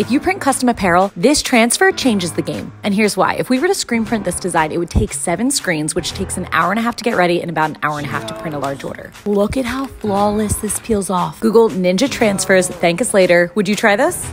If you print custom apparel, this transfer changes the game. And here's why. If we were to screen print this design, it would take seven screens, which takes an hour and a half to get ready and about an hour and a half to print a large order. Look at how flawless this peels off. Google Ninja Transfers, thank us later. Would you try this?